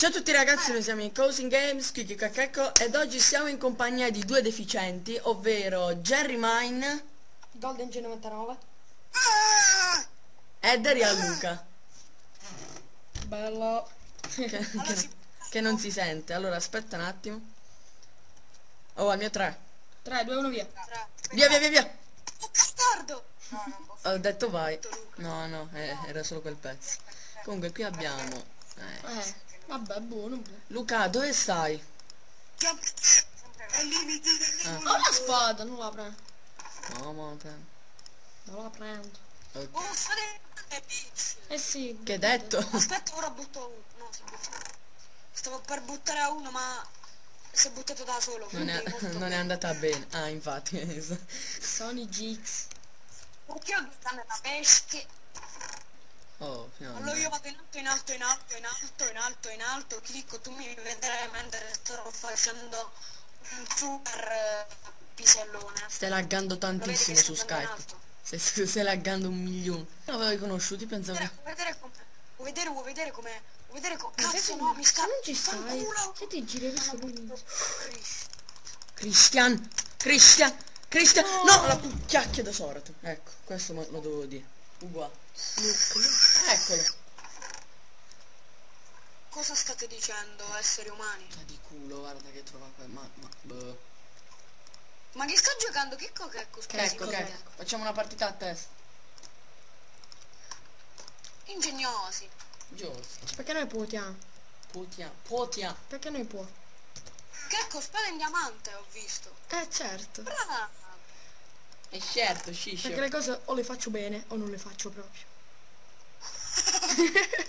Ciao a tutti ragazzi, noi siamo in Cousin Games, Kiki Kakeko ed oggi siamo in compagnia di due deficienti, ovvero Jerry Mine Golden G99 e Daria Luca, Bello che, che- che non si sente. Allora aspetta un attimo. Oh, al mio 3. 3, 2, 1 via Via, via, via, via. Oh, bastardo! No. Ho detto vai. No, no, eh, era solo quel pezzo. Comunque qui abbiamo... eh, Eh, vabbè, buono, Luca, dove stai? Ai limiti del Ho la spada, non la prendo No, ma te- Non la prendo ok. Oh, bitch. Eh sì Che hai detto? Aspetta, ora butto uno. No, si butta. Stavo per buttare a uno, ma si è buttato da solo. Non è, non è andata bene. Ah, infatti. Sony GX Perché ho detto nella pesche? Oh, Allora io vado in alto, in alto, in alto, in alto, in alto, in alto, clicco, tu mi vedrai mentre sto facendo un super eh, pisellone. Stai laggando tantissimo su Skype. Stai, stai laggando un milione. Non avevo riconosciuti, pensavo Vuoi che... vedere come... Vuoi vedere, vedere come... Vuoi vedere come... Cazzo no, mi sta... non ci stai! Se ti giri questo lui Christian! Christian! Christian! No! La chiacchia da Sorat. Ecco, questo lo dovevo dire. Uguale. Eccolo. Cosa state dicendo, esseri umani? Ma di culo, guarda che trova qua. Ma, ma, boh. Ma chi sta giocando? Che co che scusi? Ecco, che Facciamo una partita a testa. Ingegnosi. Giusto. Perché noi puotiamo Potia. Potia. Perché noi può Che spada in diamante ho visto. Eh certo Brava. E certo, sciscio. Perché le cose o le faccio bene o non le faccio proprio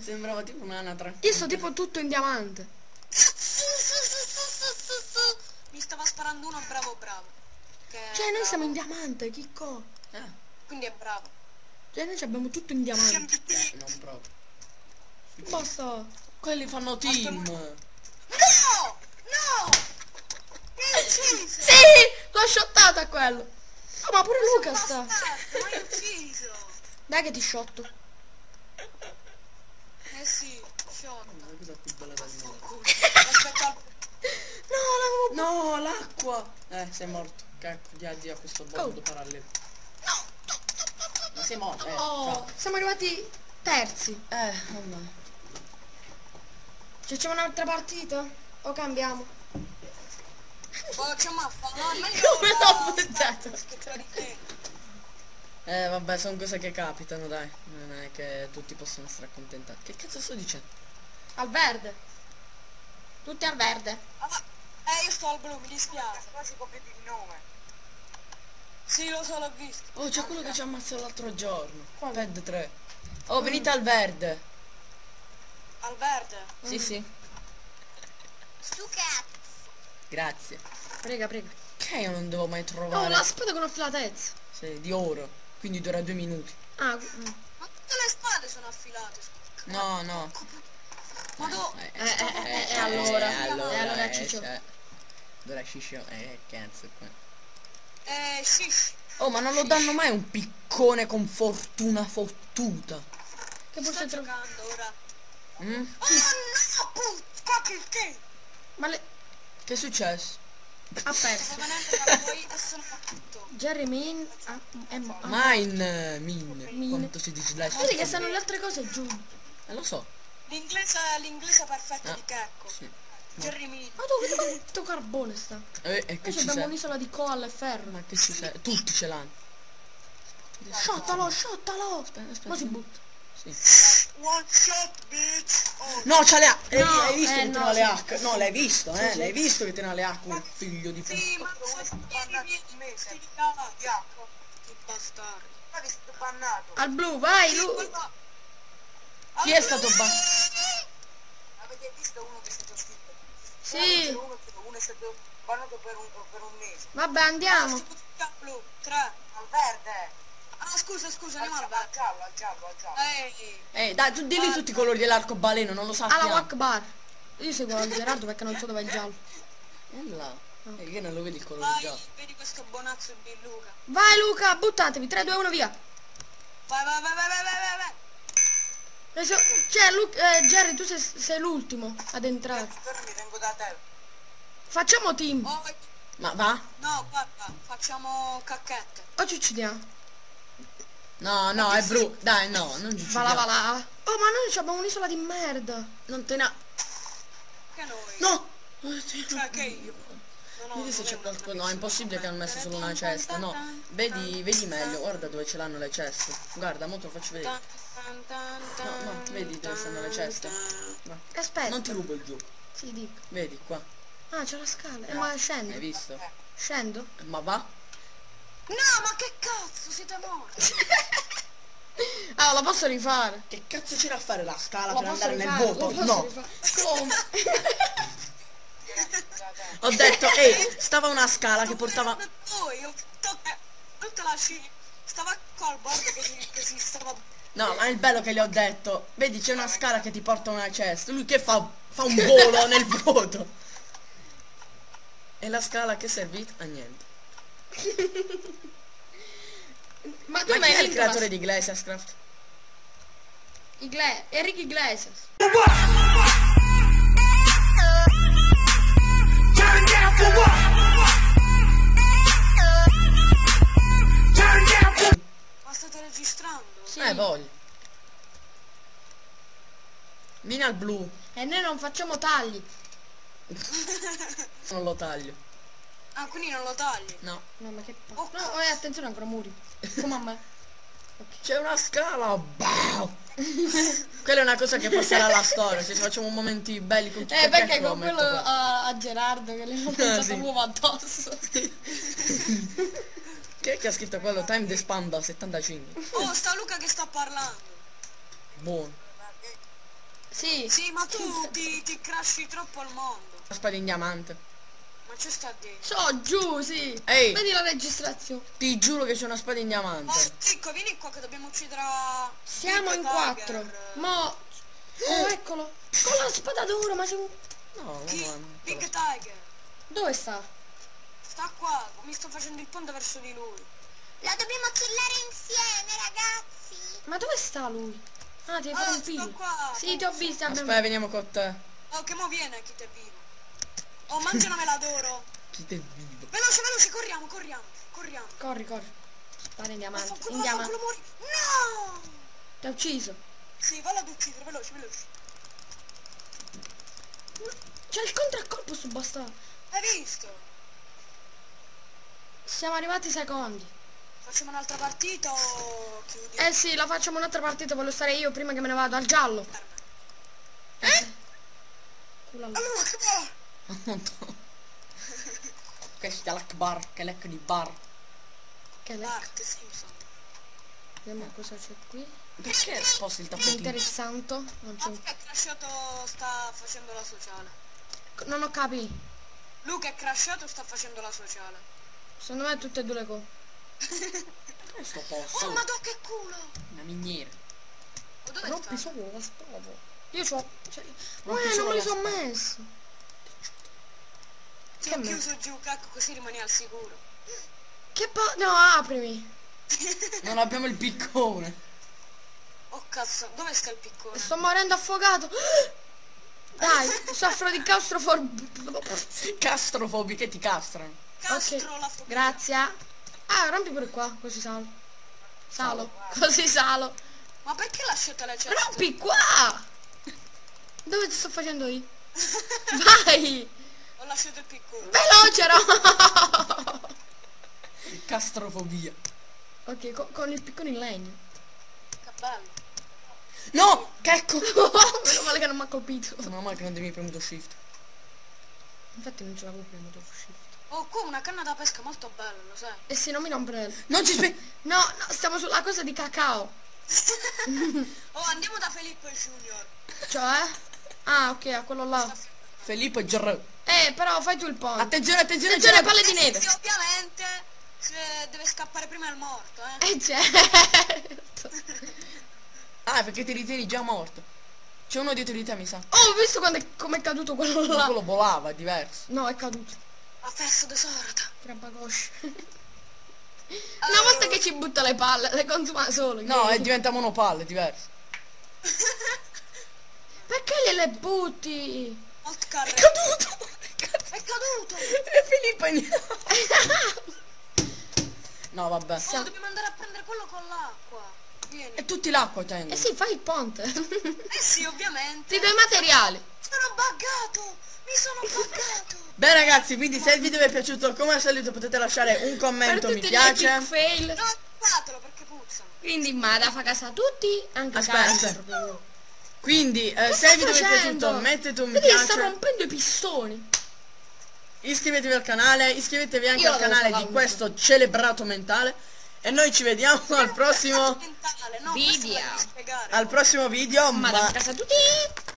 Sembrava tipo un'anatra. Io sto tipo tutto in diamante Mi stava sparando uno bravo bravo. Cioè noi bravo. siamo in diamante, chicco Ah, Quindi è bravo. Cioè noi ci abbiamo tutto in diamante beh, non proprio. Basta Quelli fanno team. No! No! Mi! Sì! L'ho shottata quello Oh ma pure Luca sta! Dai che ti shotto Eh sì, shot. No l'avevo No, l'acqua! Eh, sei morto. Cacco, di addio a questo mondo parallelo. Ma sei morto, eh. Oh, siamo arrivati terzi. Eh, vabbè. Ci facciamo un'altra partita? O cambiamo? C'è maffa, no, meglio Come l'ho buttato? Di. Eh, vabbè, sono cose che capitano, dai. Non è che tutti possono essere accontentati. Che cazzo sto dicendo? Al verde. Tutti al verde. Ah, eh, io sto al blu, mi dispiace. Quasi copiati il nome. Sì, lo so, l'ho visto. Oh, c'è quello che ci ha ammazzato l'altro giorno. Quale? Ped 3. Oh, venite al verde. Al verde. Sì, sì. Stu cazzo. Grazie. Prega, prega. Che io non devo mai Oh, trovare. la spada con affilatezza. Sì, di oro. Quindi dura due minuti. Ah, mm. Ma tutte le spade sono affilate. No, no. Ma. Eh, eh, eh, eh, eh, allora. eh, allora, Eh, allora, Ciccio. Allora Ciccio, eh, cazzo qua. Eh, shish. Oh, ma non lo danno mai un piccone con fortuna fottuta. Che forse tro- giocando ora. Mm? Oh no, che? Ma le... Che è successo? Ha perso. Jerry Min... Ah, è mo- ah. Mine, min. Mine. Quanto si dice slash? Vedi che stanno le altre cose giù. Eh, lo so. L'inglese, l'inglese perfetto Ah, di Checco. Sì. Jerry Min. Ma tu vedi quanto carbone sta? Eh, e che Noi ci abbiamo un'isola di coal e ferro. Ma che ci sei? Tutti ce l'hanno. Shottalo, shottalo. Aspetta, aspetta. Ma si butta. Sì. One shot, bitch. Oh, No, c'ha le H. No, hai visto eh, che no, teneva le. H? No, l'hai visto, eh? sì. L'hai visto che teneva le H un figlio di puttana. sì, ma sono Che bastardo. Ma che sto bannato. Al blu, vai, Lu. Chi è stato ba... Avete visto uno che è stato scritto? Sì. Uno, uno è stato bannato per un, per un mese. Vabbè, andiamo. blu, tre. Al verde. Ah, scusa, scusa, andiamo al verde. giallo, al giallo, al giallo. Ehi. Eh, dai, tu dimmi tutti i colori dell'arcobaleno, non lo Alla sappiamo. Wack Bar. Io seguo il Gerardo perché non so dove è il giallo. E là. E che non lo vedi il colore Vai, giallo? vedi questo bonazzo di Luca. Vai Luca, buttatevi. 3, 2, 1, via. Vai, vai, vai, vai, vai, vai, vai, vai. Eh, Cioè, Lu- eh, Jerry, tu sei, sei l'ultimo ad entrare. Per mi vengo da te. Facciamo team. Oh, Ma va? no, guarda, facciamo cacchette. O ci uccidiamo. No, no, è brutto. Dai, no, non ci Va là, va là. Oh, ma noi abbiamo un'isola di merda. Non te ne... Che noi? No! Cioè che io. No, no, Vedi se c'è qualcosa. No, è impossibile che hanno messo solo una cesta. No, vedi, vedi meglio. Guarda dove ce l'hanno le ceste. Guarda, mo te lo faccio vedere. No, no, vedi dove stanno le ceste. Va. Aspetta. Non ti rubo il gioco. Sì, dico. Vedi qua. Ah, c'è la scala. Eh, ma Hai scendo. visto? Scendo? Ma va? Che cazzo, siete morti? Ah, la posso rifare. Che cazzo c'era a fare la scala La per andare nel rifare, voto? la posso No. rifare. Come? Ho detto, ehi, stava una scala che portava... Poi, io tutta, tutta la sci... Stava col bordo che si, che si stava... No, ma è il bello che gli ho detto. Vedi, c'è una scala che ti porta una cesta. Lui che fa? Fa un volo nel vuoto. E la scala che è servita? A niente. Ma tu Ma chi è il creatore di Iglesias Craft? Igle... Enrico Iglesias. Ma state registrando? Sì. Eh, voglio. Vieni al blu. E noi non facciamo tagli. Non lo taglio. Ah, quindi non lo tagli? No. No, ma che pa... Oh, No, eh, attenzione ancora muri. Come a me. C'è una scala. Bow. Quella è una cosa che passerà alla storia. Se facciamo momenti belli con tutti Eh, perché con quello metto qua. a, a Gerardo che le ho pensato sì. uovo addosso. Chi è che ha scritto quello? Time the Spanda 75. Oh, sta Luca che sta parlando. Buono. Sì. Sì, ma tu ti, ti crashi troppo al mondo. La spada in diamante. Ma c'è sta dentro. So giù, sì. Ehi. Vedi la registrazione. Ti giuro che c'è una spada in Oh, diamante. Chicco, vieni qua che dobbiamo uccidere a... Siamo in quattro. Mo. Oh, eccolo. Con la spada d'oro, ma sei un... No, no. Big Tiger. Dove sta? Sta qua, mi sto facendo il ponte verso di lui. La dobbiamo killare insieme, ragazzi. Ma dove sta lui? Ah, ti hai Oh, fatto un qua. Sì, ti ho visto. abbiamo- Aspetta, veniamo con te. Oh, che mo viene chi te vivo. Oh, mangia una mela d'oro. Chi te vivo? Veloce, veloce, corriamo, corriamo, corriamo. Corri, corri. Spada in diamante. Vaffanculo, In diamante. vaffanculo, muori. No! Ti ha ucciso. Sì, valla ad uccidere, veloce, veloce. C'è il contraccolpo su bastardo. Hai visto? Siamo arrivati secondi. Facciamo un'altra partita o chiudi? Eh sì, la facciamo un'altra partita, voglio stare io prima che me ne vado al giallo. Eh? Culo alla- Allora? Questa è l'Akbar, che è l'ecco di bar. Che lecca. Bart Simpson. Vediamo cosa c'è qui. Perché sposti il tappetino? Interessante. Non c'è. Luca è crashato, sta facendo la sociale. Non ho capito. Luca è crashato, sta facendo la sociale. Secondo me tutte e due le cose. Questo Oh, posto. ma do che culo! Una miniera. Oh, dove Rompi solo la spada. Io c'ho... Cioè... Eh, non me li la sono messo. Ti che ho me- chiuso giù, cacco, così rimani al sicuro. Che pa... No, aprimi. Non abbiamo il piccone. Oh cazzo, dove sta il piccone? Sto morendo affogato. Dai, soffro di claustrofor... Castrofobi che ti castrano. Castro Ok, la fobia. grazie. Ah, rompi pure qua, così salo. Salo, così salo. Ma perché lasciate le ceste? Rompi qua! Dove ti sto facendo io? Vai! Ho lasciato il piccone. Veloce, no! Castrofobia. ok, co- con il piccone in legno. Che bello. No! Che ecco! Meno male che non mi ha colpito. Meno male che non devi premuto shift. Infatti non ce l'avevo dopo shift. Oh, qua una canna da pesca molto bella, lo sai? E sì, non mi rompere. Non ci spe... No, no, stiamo sulla cosa di cacao. Oh, andiamo da Filippo Junior. Cioè? Ah, ok, a quello là. Filippo Gerard. Eh, però fai tu il ponte. Attenzione, attenzione, Attenzione, palle di neve. Sì, ovviamente se deve scappare prima il morto, eh. Eh, certo. Ah, perché ti ritieni già morto. C'è uno dietro di te, mi sa. Oh, ho visto quando è, com'è caduto quello là. quello volava, è diverso. No, è caduto. A festa tesorata. Trabagosci. Una volta che ci butta le palle, le consuma solo. No, e diventa monopalle, è diverso. Perché gliele butti? Oscar È caduto! Caduto! E Filippo è in- No, vabbè. Oh, dobbiamo andare a prendere quello con l'acqua. Vieni. E tutti l'acqua tengo. Eh sì, fai il ponte. Eh sì, ovviamente. Ti do i materiali. Sono buggato. Mi sono buggato. Beh ragazzi, quindi se il video vi è piaciuto come al solito potete lasciare un commento, mi piace. No, fatelo perché puzzano. Quindi Mada fa casa a tutti, anche Aspetta, casa. aspetta. Quindi, eh, se il video vi è piaciuto mettete un mi Vedi che sta piace, rompendo i pistoni. Iscrivetevi al canale, iscrivetevi anche Io al canale di questo celebrato mentale e noi ci vediamo al prossimo Mentale, no, Video. al prossimo video, ma casa a tutti.